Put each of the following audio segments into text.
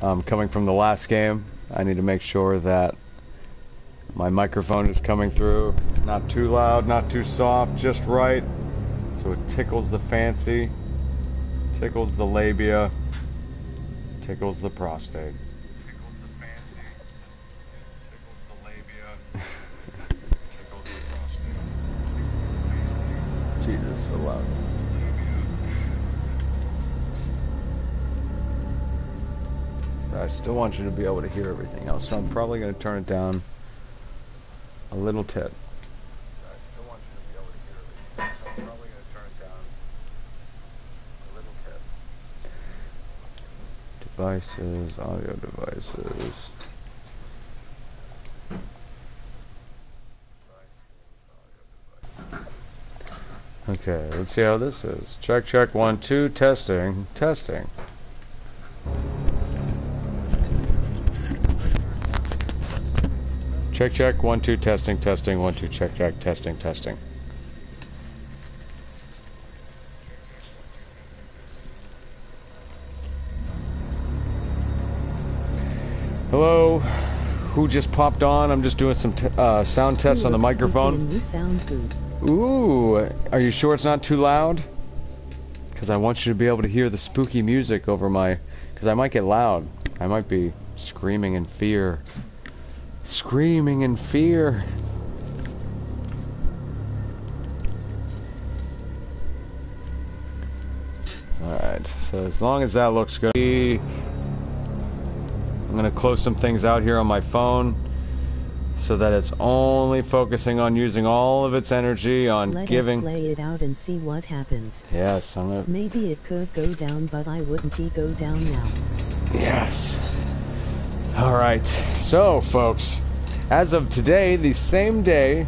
um, coming from the last game. I need to make sure that my microphone is coming through. Not too loud, not too soft, just right. So it tickles the fancy, tickles the labia, tickles the prostate. Tickles the fancy, tickles the labia, tickles the prostate. Jesus, so loud. I still want you to be able to hear everything else, so I'm probably going to turn it down a little tip. Devices, audio devices. Okay, let's see how this is. Check, check, one, two, testing, testing. Check, check, one, two, testing, testing, one, two, check, check, testing, testing. Hello, who just popped on? I'm just doing some uh, sound tests on the microphone. Ooh, are you sure it's not too loud? Because I want you to be able to hear the spooky music over my... Because I might get loud. I might be screaming in fear screaming in fear. Alright, so as long as that looks good, I'm going to close some things out here on my phone so that it's only focusing on using all of its energy on Let giving. Us play it out and see what happens. Yes, I'm gonna. Maybe it could go down, but I wouldn't go down now. Yes. Alright, so folks, as of today, the same day,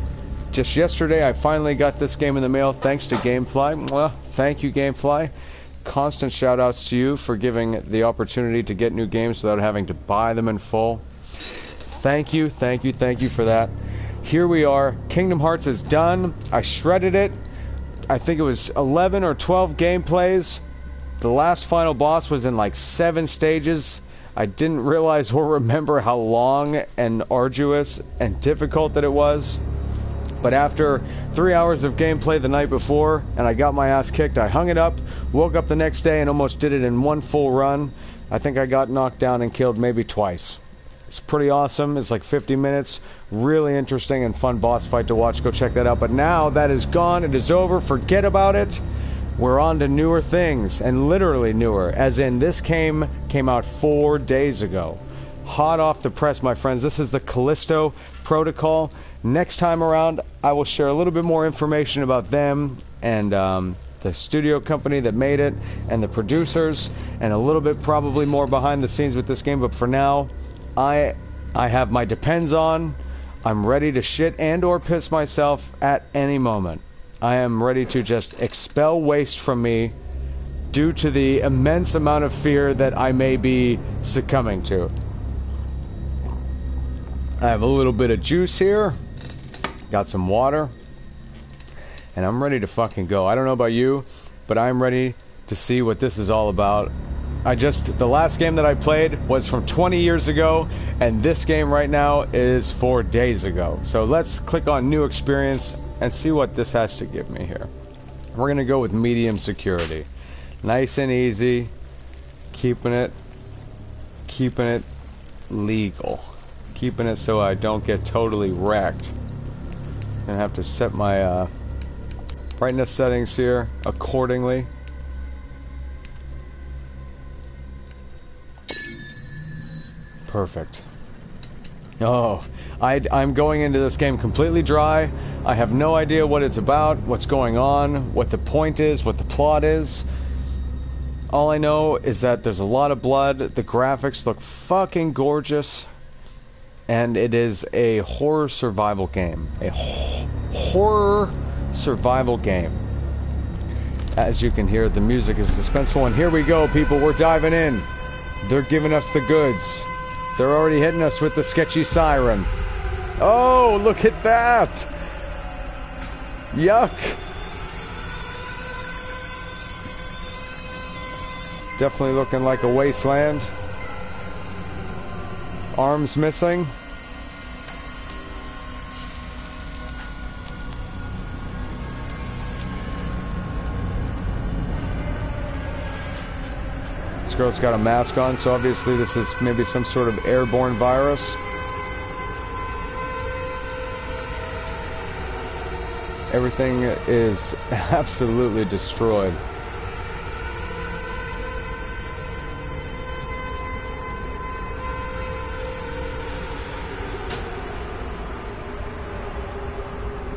just yesterday, I finally got this game in the mail thanks to Gamefly. Well, thank you, Gamefly. Constant shout outs to you for giving the opportunity to get new games without having to buy them in full. Thank you, thank you, thank you for that. Here we are. Kingdom Hearts is done. I shredded it. I think it was 11 or 12 gameplays. The last final boss was in like seven stages. I didn't realize or remember how long and arduous and difficult that it was. But after three hours of gameplay the night before, and I got my ass kicked, I hung it up, woke up the next day, and almost did it in one full run. I think I got knocked down and killed maybe twice. It's pretty awesome. It's like 50 minutes. Really interesting and fun boss fight to watch. Go check that out. But now that is gone. It is over. Forget about it we're on to newer things and literally newer as in this came came out four days ago. Hot off the press my friends. This is the callisto protocol. Next time around i will share a little bit more information about them and um, the studio company that made it and the producers and a little bit probably more behind the scenes with this game. But for now i i have my depends on. I'm ready to shit and or piss myself at any moment I am ready to just expel waste from me due to the immense amount of fear that I may be succumbing to. I have a little bit of juice here, got some water, and I'm ready to fucking go. I don't know about you, but I'm ready to see what this is all about. I just, the last game that I played was from 20 years ago, and this game right now is four days ago. So let's click on new experience and see what this has to give me here. We're to go with medium security. Nice and easy. Keeping it keeping it legal. Keeping it so I don't get totally wrecked. To have to set my uh, brightness settings here accordingly. Perfect. Oh, I, I'm going into this game completely dry. I have no idea what it's about, what's going on, what the point is, what the plot is. All I know is that there's a lot of blood. The graphics look fucking gorgeous. And it is a horror survival game. A ho horror survival game. As you can hear, the music is suspenseful. And here we go, people. We're diving in. They're giving us the goods. They're already hitting us with the sketchy siren. Oh, look at that! Yuck! Definitely looking like a wasteland. Arms missing. This girl's got a mask on, so obviously this is maybe some sort of airborne virus. Everything is absolutely destroyed.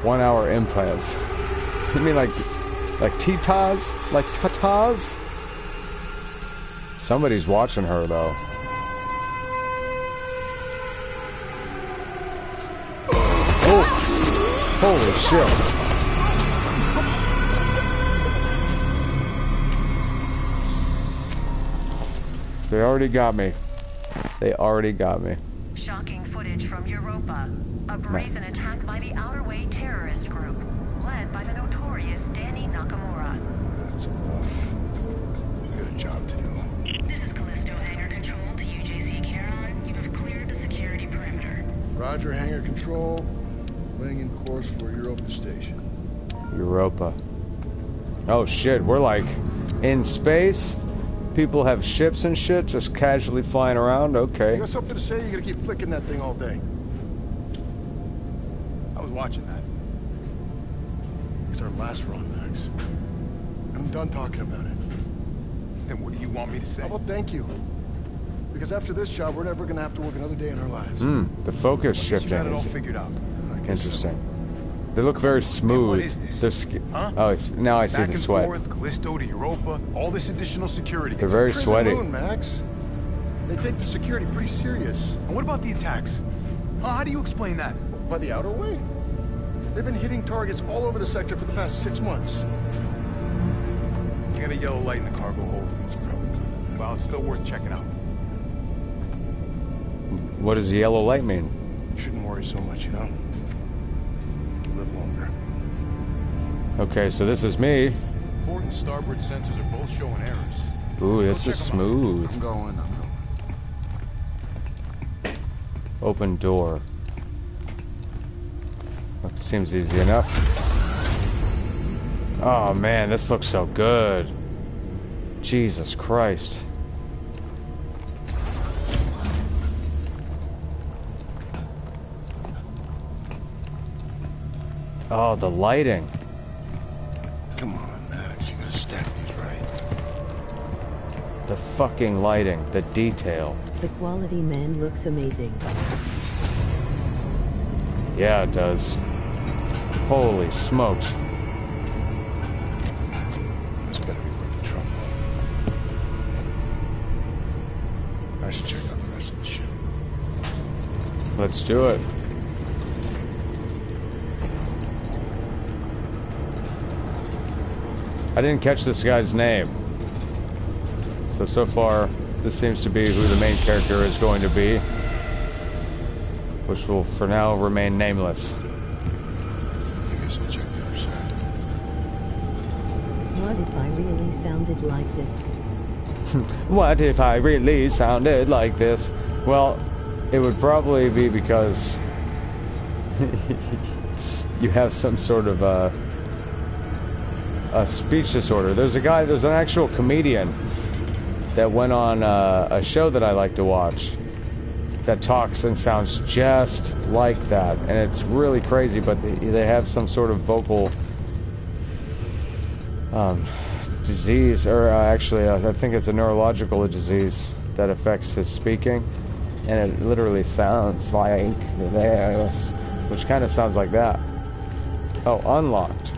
One hour implants. You mean like like titas? Like tatas? Somebody's watching her though. Oh! Holy shit. They already got me. They already got me. Shocking footage from Europa. A brazen attack by the Outer Way terrorist group, led by the notorious Dani Nakamura. That's enough. We got a job to do. This is Callisto Hangar Control to UJC Charon. You have cleared the security perimeter. Roger, hangar control. Laying in course for Europa Station. Europa. Oh shit, we're like in space. People have ships and shit just casually flying around. Okay. You got something to say? You're gonna keep flicking that thing all day. I was watching that. It's our last run, Max. I'm done talking about it. Then what do you want me to say? How about thank you? Because after this job, we're never gonna have to work another day in our lives. Hmm, the focus You got it all figured out. I guess so. interesting. They look very smooth. what is this? They're sk- Huh? Oh, it's, now I see Back the and sweat. forth, Callisto to Europa, all this additional security. They're very Prison sweaty. Moon, Max. They take the security pretty serious. And what about the attacks? Huh? How do you explain that? By the outer way. They've been hitting targets all over the sector for the past six months. You got a yellow light in the cargo hold. It's probably. Well, it's still worth checking out. What does the yellow light mean? Shouldn't worry so much, you know? Live longer. Okay, so this is me. Port and starboard sensors are both showing errors. Ooh, this check is 'em smooth. I'm going, I'm going. Open door. That seems easy enough. Oh man, this looks so good. Jesus Christ. Oh, the lighting. Come on, Max. You gotta stack these right. The fucking lighting. The detail. The quality man looks amazing. Yeah, it does. Holy smokes. Let's do it. I didn't catch this guy's name. So, so far, this seems to be who the main character is going to be. Which will, for now, remain nameless. I guess I'll check the other side. What if I really sounded like this? What if I really sounded like this? Well, it would probably be because you have some sort of a, a speech disorder. There's a guy, there's an actual comedian that went on uh, a show that I like to watch that talks and sounds just like that. And it's really crazy, but they, they have some sort of vocal um, disease, or uh, actually, uh, I think it's a neurological disease that affects his speaking, and it literally sounds like this, which kind of sounds like that. Oh, unlocked.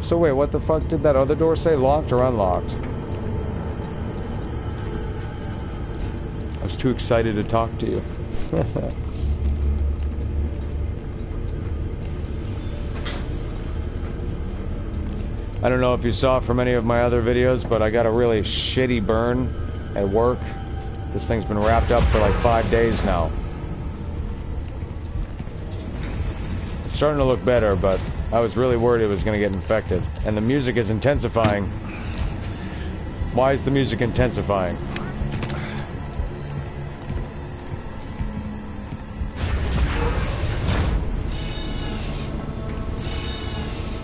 So wait, what the fuck did that other door say? Locked or unlocked? I was too excited to talk to you. I don't know if you saw from any of my other videos, but I got a really shitty burn at work. This thing's been wrapped up for like five days now. It's starting to look better, but I was really worried it was going to get infected. And the music is intensifying. Why is the music intensifying?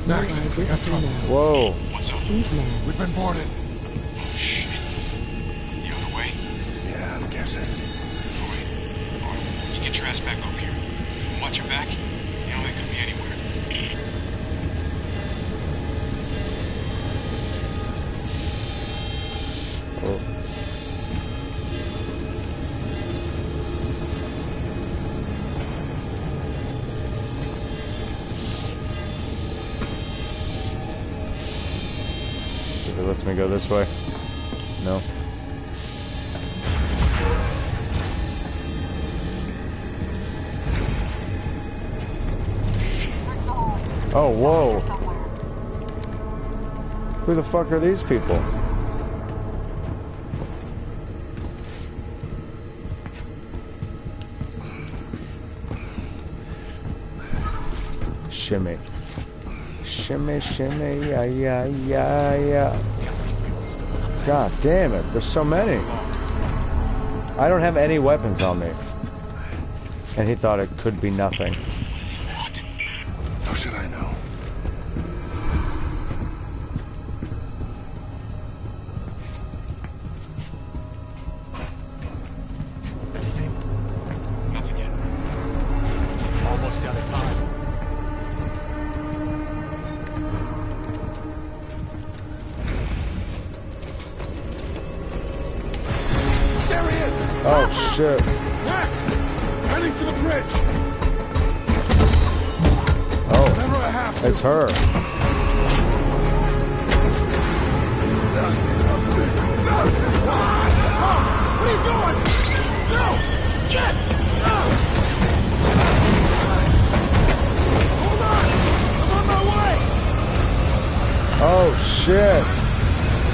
Max, we got trouble. Whoa. What's up? We've been boarded. Watch your back. You know they could be anywhere. Lets me go this way. Oh, whoa. Who the fuck are these people? Shimmy. Shimmy, shimmy, yeah, yeah, yeah, yeah. God damn it, there's so many. I don't have any weapons on me. And he thought it could be nothing. Should I know?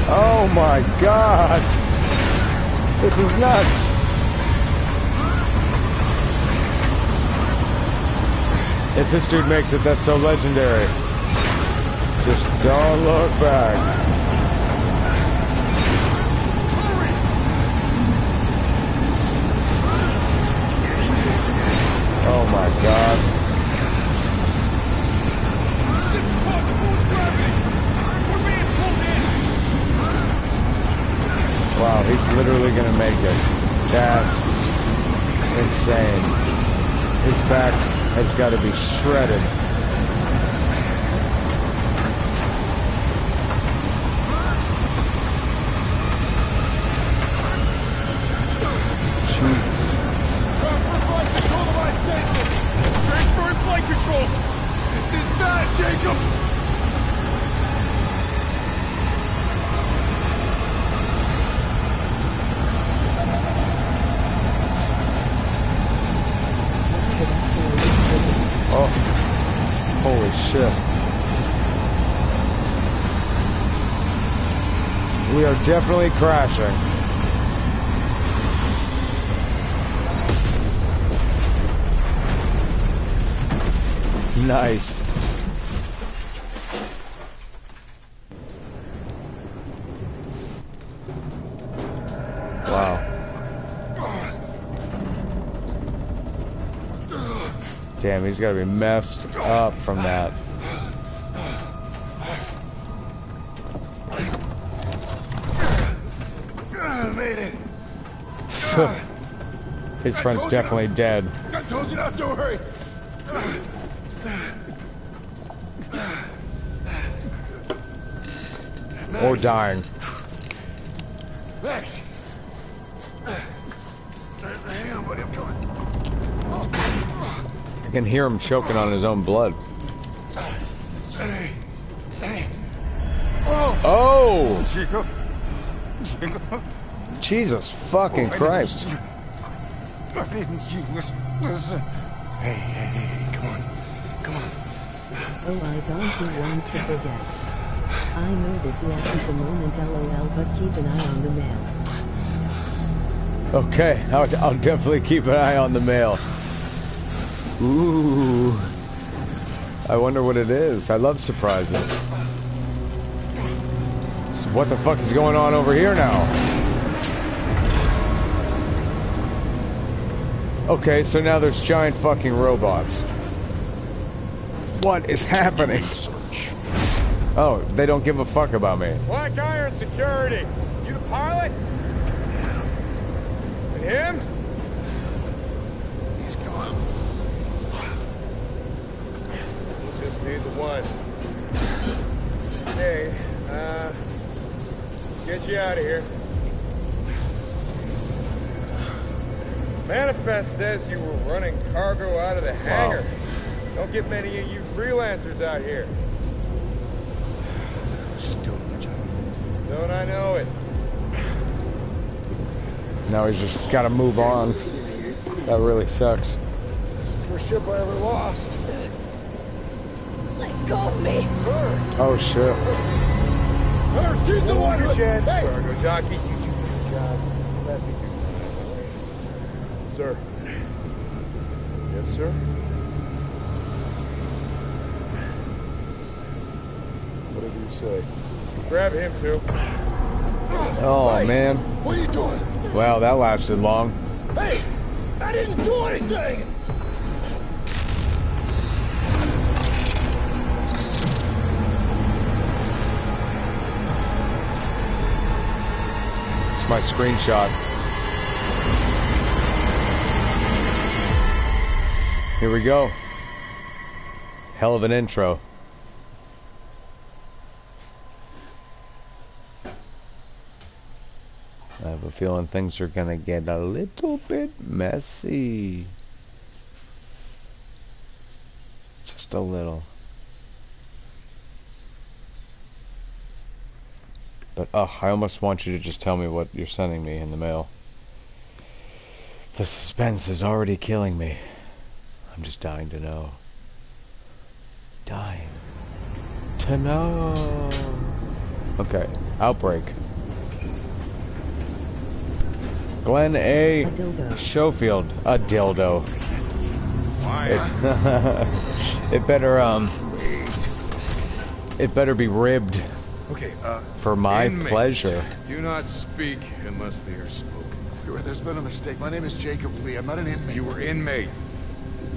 Oh my god. This is nuts. If this dude makes it, that's so legendary. Just don't look back. Oh my god. Shit, fuck! The boat's gravity! We're being pulled in! Wow, he's literally gonna make it. That's insane. His back has got to be shredded. Jesus. Transfer flight control to my station! Transferring flight controls! This is bad, Jacob! The escalator Oh, holy shit. We are definitely crashing. Nice. Wow. Damn, he's gotta be messed up from that. Friend's definitely dead. I told you not to worry! Or dying. Max! Hang on, buddy, I'm coming. I can hear him choking on his own blood. Hey! Hey! Oh! Jacob! Jesus fucking Christ. I didn't listen. Hey, hey, hey, come on. Come on. Oh, I don't want to forget. I know this at the moment lol but keep an eye on the mail. Okay, I'll, I'll definitely keep an eye on the mail. Ooh. I wonder what it is. I love surprises. So what the fuck is going on over here now? Okay, so now there's giant fucking robots. What is happening? Oh, they don't give a fuck about me. Black Iron Security. You the pilot? And him? He's gone. We Just need the one. Hey, uh, get you out of here. Manifest says you were running cargo out of the hangar. Don't get many of you freelancers out here. Just doing my job. Don't I know it? Now he's just got to move on. That really sucks. First ship I ever lost. Let go of me. Oh shit. Her, she's the one your who... chance, Hey! cargo jockey, you do your job. Let me do mine. Sir. Yes, sir? Whatever you say. Grab him, too. Oh man. What are you doing? Wow, that lasted long. Hey! I didn't do anything! It's my screenshot. Here we go. Hell of an intro. I have a feeling things are gonna get a little bit messy. Just a little. But ugh, I almost want you to just tell me what you're sending me in the mail. The suspense is already killing me. I'm just dying to know. Dying to know. Okay, outbreak. Glen A. A dildo. Schofield, a dildo. It, it better um. It better be ribbed Okay, uh... for my inmates pleasure. Do not speak unless they are spoken to. There's been a mistake. My name is Jacob Lee. I'm not an inmate. You were inmate.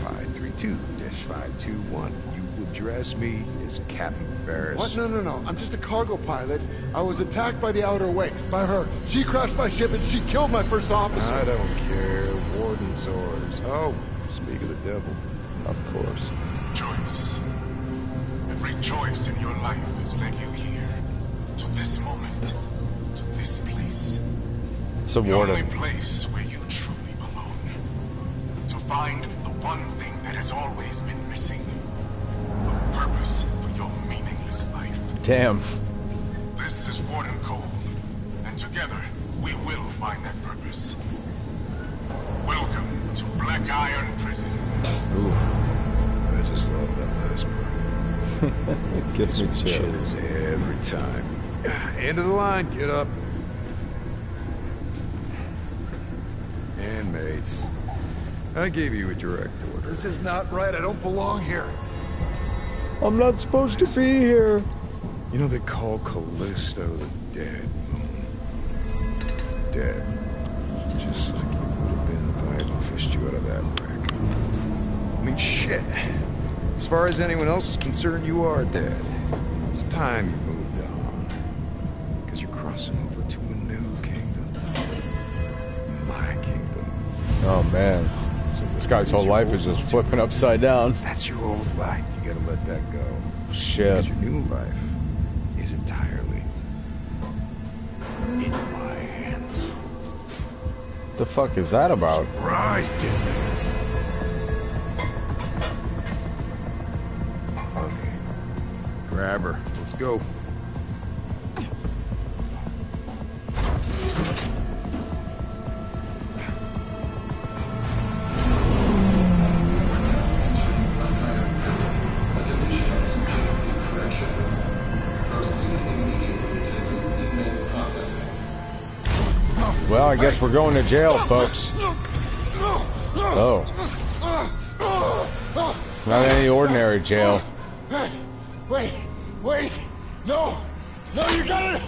532-521. You address me as Captain Ferris. What? No, no, no. I'm just a cargo pilot. I was attacked by the Outer Way. By her. She crashed my ship and she killed my first officer. I don't care. Warden's orders. Oh, speak of the devil. Of course. Choice. Every choice in your life has led you here. To this moment. To this place. It's a The only place where you truly belong. To find the one thing that has always been missing. A purpose for your meaningless life. Damn. This is Warden Cole. And together, we will find that purpose. Welcome to Black Iron Prison. Ooh, I just love that last part. it gives me chills. Chills every time. End of the line. Get up. Inmates. I gave you a direct order. This is not right. I don't belong here. I'm not supposed to be here. You know they call Callisto the dead moon. Dead. Just like you would have been if I hadn't fished you out of that wreck. I mean, shit. As far as anyone else is concerned, you are dead. It's time you moved on. Because you're crossing over to a new kingdom. My kingdom. Oh man, So this guy's whole life is just flipping upside down. That's your old life. You gotta let that go. Shit. Because your new life is entirely in my hands. The fuck is that about? Rise, dead man. Okay. Grab her. Let's go. Well, I guess we're going to jail, folks. Oh. It's not any ordinary jail. Wait, wait. No. No, you got it.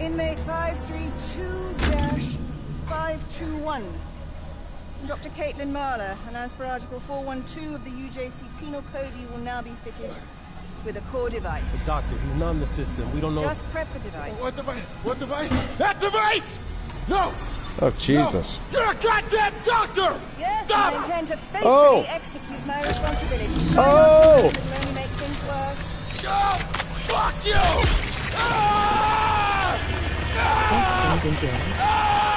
Inmate 532-521. Dr. Caitlin Mahler, and as per Article 412 of the UJC Penal Code, you will now be fitted with a core device. Doctor, he's not in the system. We don't know. Just prep the device. What device? What device? That device! No! Oh, Jesus. No. You're a goddamn doctor! Yes, Stop! I intend to faithfully Oh. execute my responsibilities. Oh. It only make things worse. Oh, fuck you! Ah! Don't stand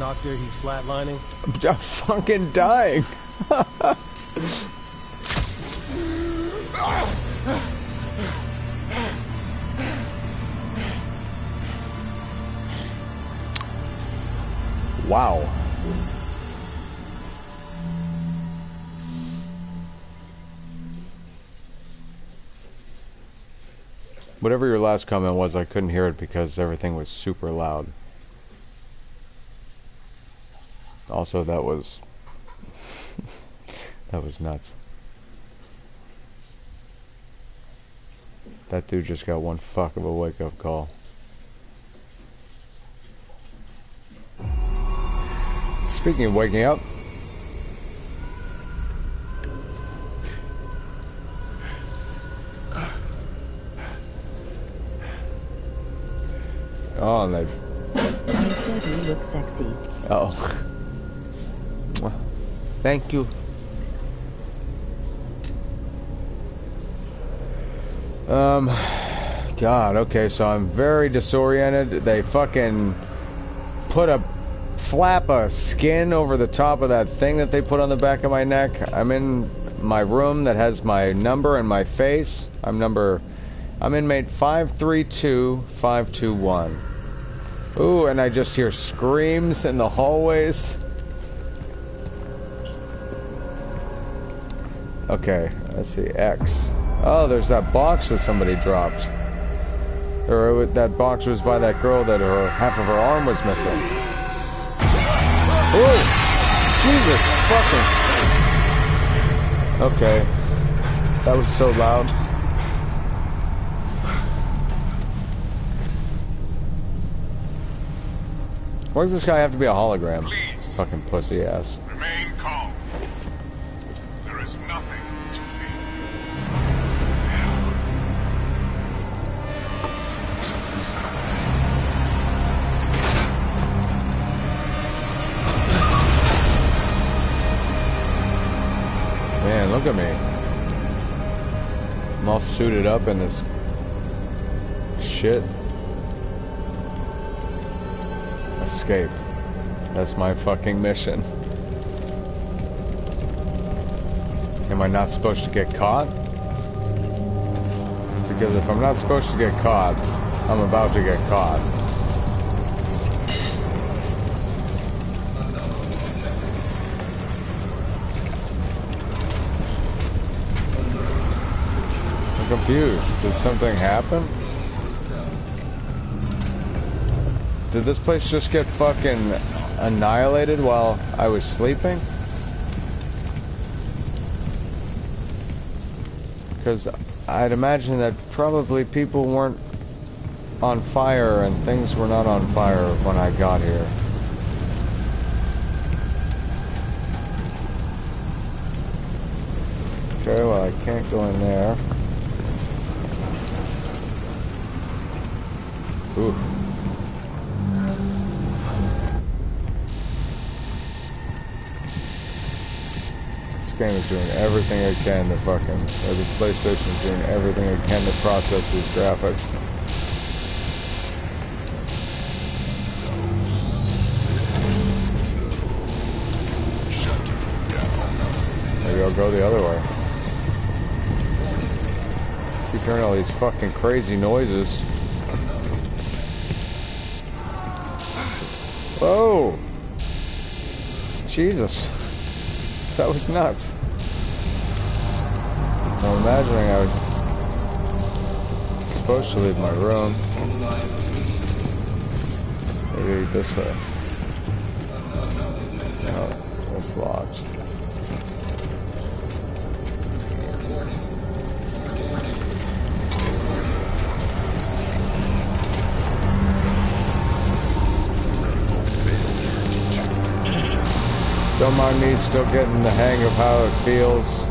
Doctor, he's flatlining. I'm fucking dying. wow. Whatever your last comment was, I couldn't hear it because everything was super loud. Also, that was that was nuts. That dude just got one fuck of a wake up call. Speaking of waking up, oh, and they Thank you. Um, God, okay, so I'm very disoriented. They fucking put a flap of skin over the top of that thing that they put on the back of my neck. I'm in my room that has my number and my face. I'm number, I'm inmate 532521. Ooh, and I just hear screams in the hallways. Okay, let's see, X. Oh, there's that box that somebody dropped. Or uh, that box was by that girl that her half of her arm was missing. Ooh! Jesus fucking... Okay. That was so loud. Why does this guy have to be a hologram? Please. Fucking pussy ass. Suited up in this shit. Escape. That's my fucking mission. Am I not supposed to get caught? Because if I'm not supposed to get caught, I'm about to get caught. Confused. Did something happen? Did this place just get fucking annihilated while I was sleeping? Because I'd imagine that probably people weren't on fire and things were not on fire when I got here. Okay, well I can't go in there. This game is doing everything it can to fucking, or this PlayStation is doing everything it can to process these graphics. Maybe I'll go the other way. Keep hearing all these fucking crazy noises. Whoa! Jesus. That was nuts. So I'm imagining I was supposed to leave my room. Maybe this way. No, it's locked. Don't mind me still getting the hang of how it feels.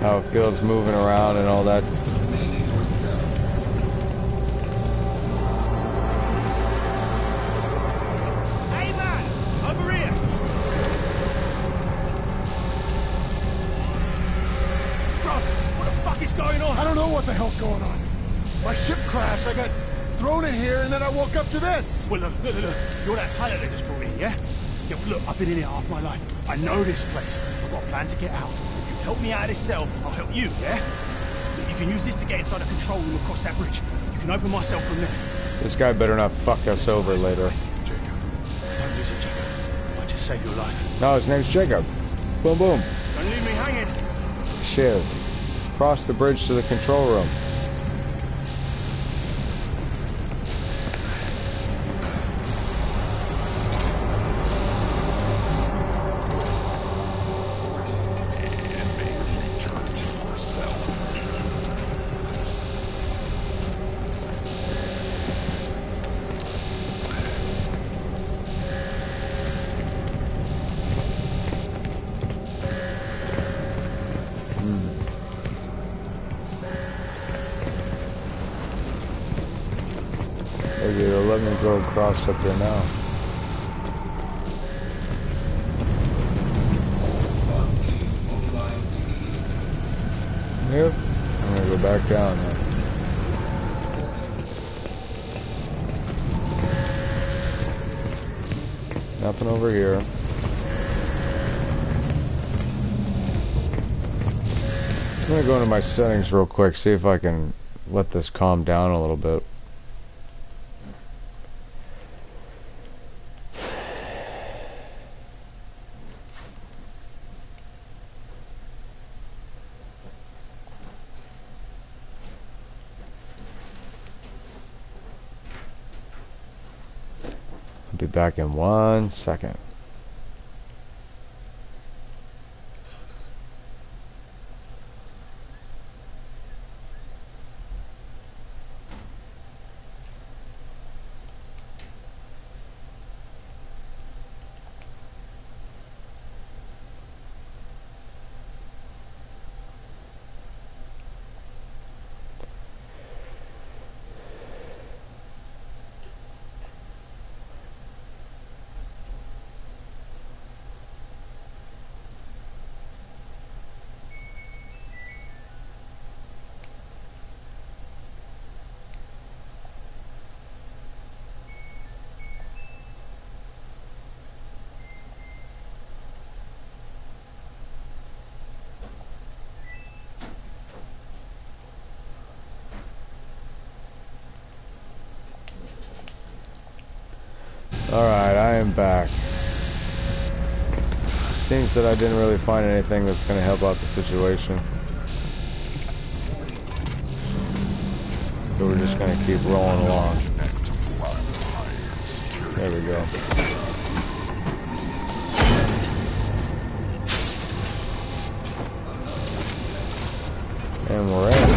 How it feels moving around and all that. Hey man, over here. What the fuck is going on? I don't know what the hell's going on. My ship crashed, I got thrown in here, and then I woke up to this. Well, look, look, look, look. You're that pilot they just brought in, yeah? Well, look, I've been in here half my life. I know this place. I've got a plan to get out. If you help me out of this cell, I'll help you, yeah? Look, You can use this to get inside the control room across that bridge. You can open myself from there. This guy better not fuck us over later. Jacob. Don't lose it, Jacob. I just saved your life. No, his name's Jacob. Boom, boom. Don't leave me hanging. Shiv. Cross the bridge to the control room. Up there now. Yep. I'm gonna go back down then. Nothing over here. I'm gonna go into my settings real quick, see if I can let this calm down a little bit. Back in one second. Alright, I am back. Seems that I didn't really find anything that's going to help out the situation. So we're just going to keep rolling along. There we go. And we're in.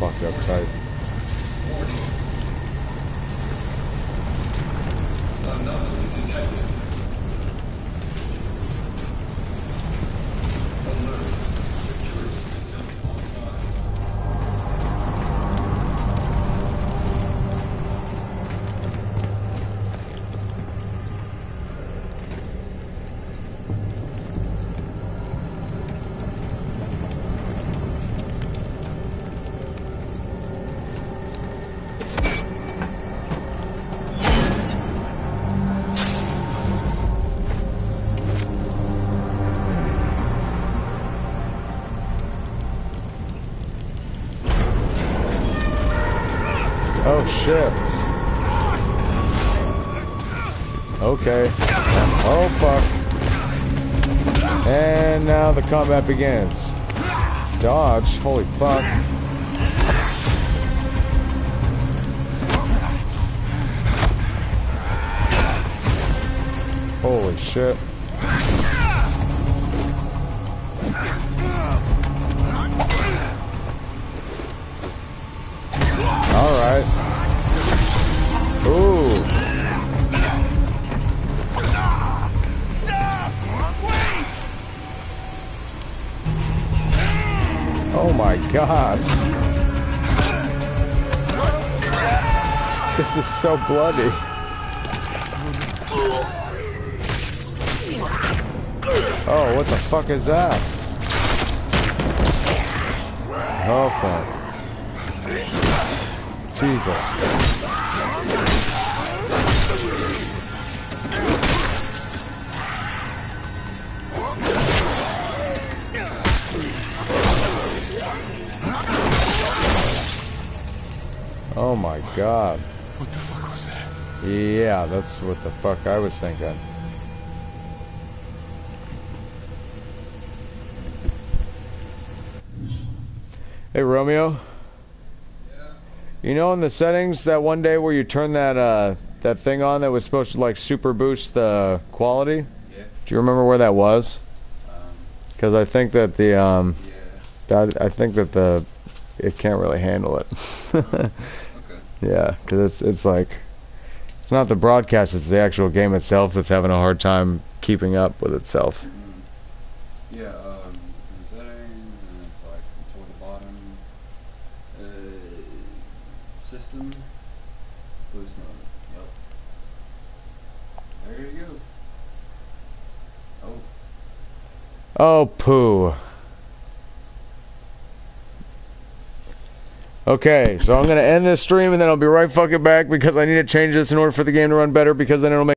Locked up tight. Shit. Okay. Oh fuck. And now the combat begins. Dodge. Holy fuck. Holy shit. Alright. My god. This is so bloody. Oh, what the fuck is that? Oh fuck. Jesus. Oh my god. What the fuck was that? Yeah, that's what the fuck I was thinking. Hey Romeo. Yeah. You know in the settings that one day where you turn that uh that thing on that was supposed to like super boost the quality? Yeah. Do you remember where that was? Because I think that the um that I think that the it can't really handle it. Yeah, because it's it's like it's not the broadcast; it's the actual game itself that's having a hard time keeping up with itself. Yeah, um, it's in settings, and it's like toward the bottom. Uh, system. Boost mode. Yep. There you go. Oh. Oh, poo. Okay, so I'm gonna end this stream and then I'll be right fucking back because I need to change this in order for the game to run better because then it'll make